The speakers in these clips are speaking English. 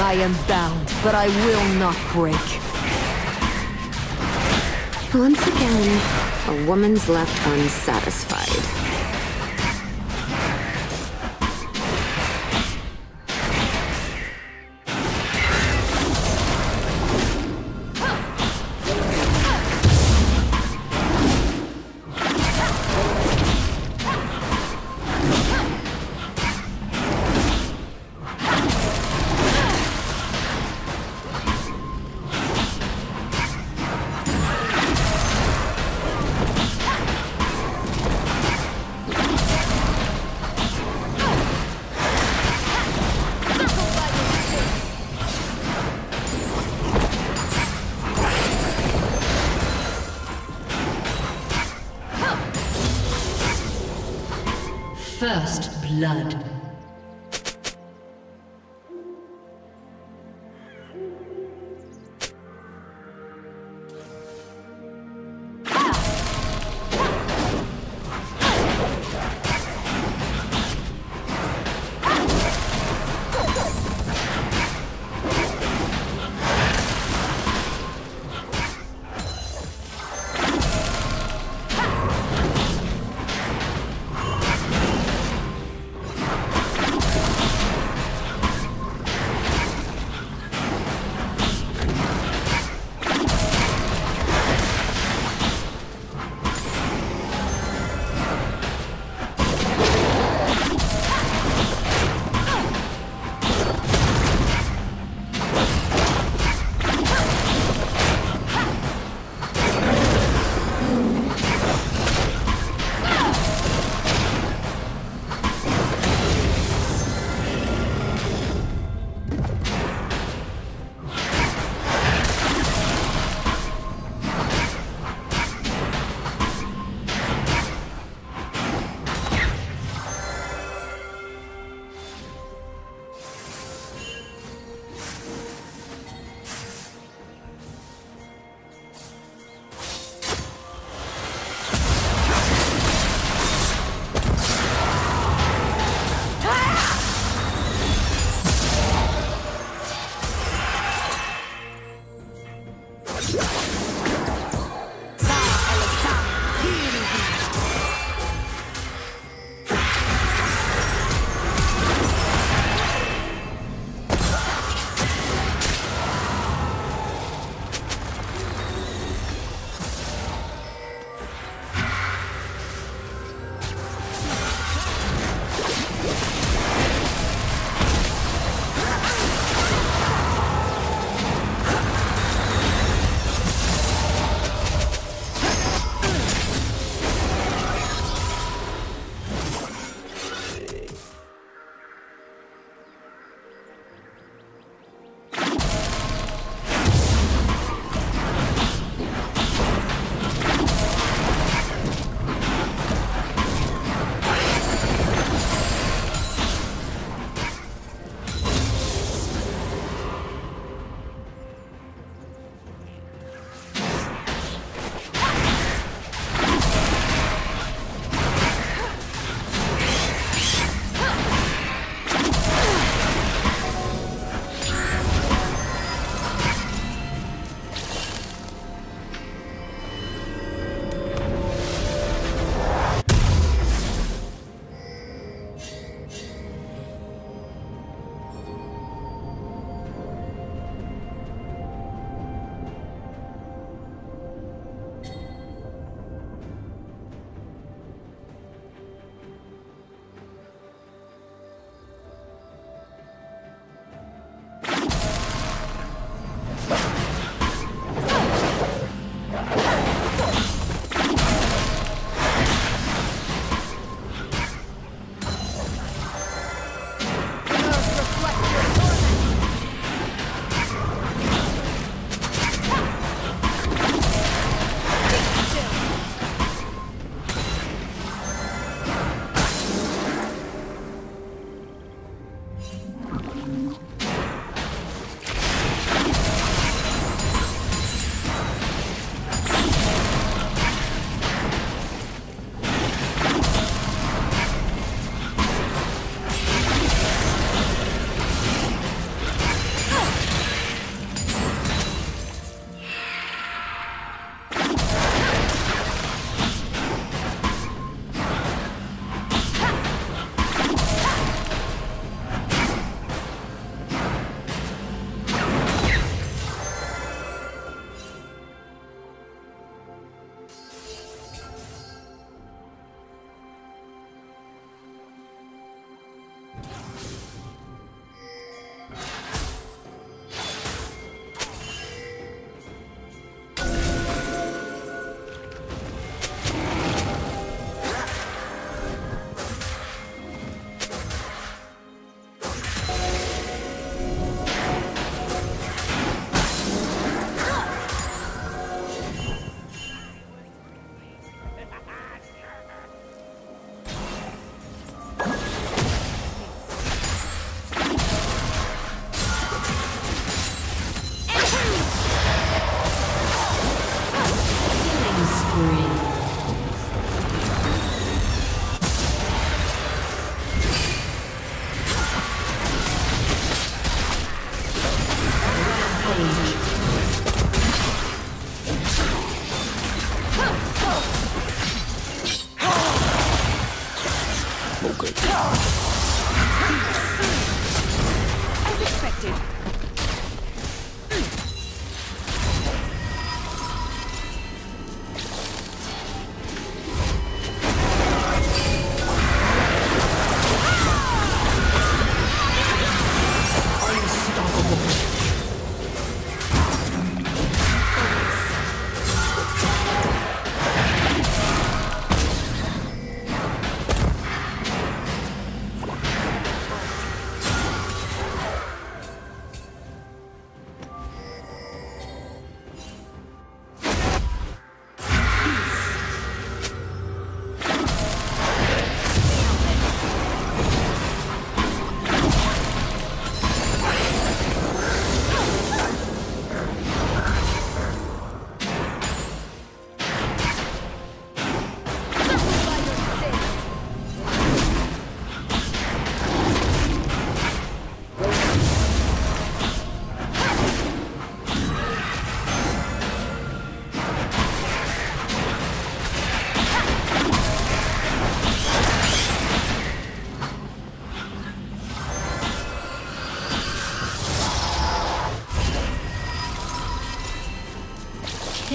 I am bound, but I will not break. Once again, a woman's left unsatisfied. Blood.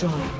Destroyed.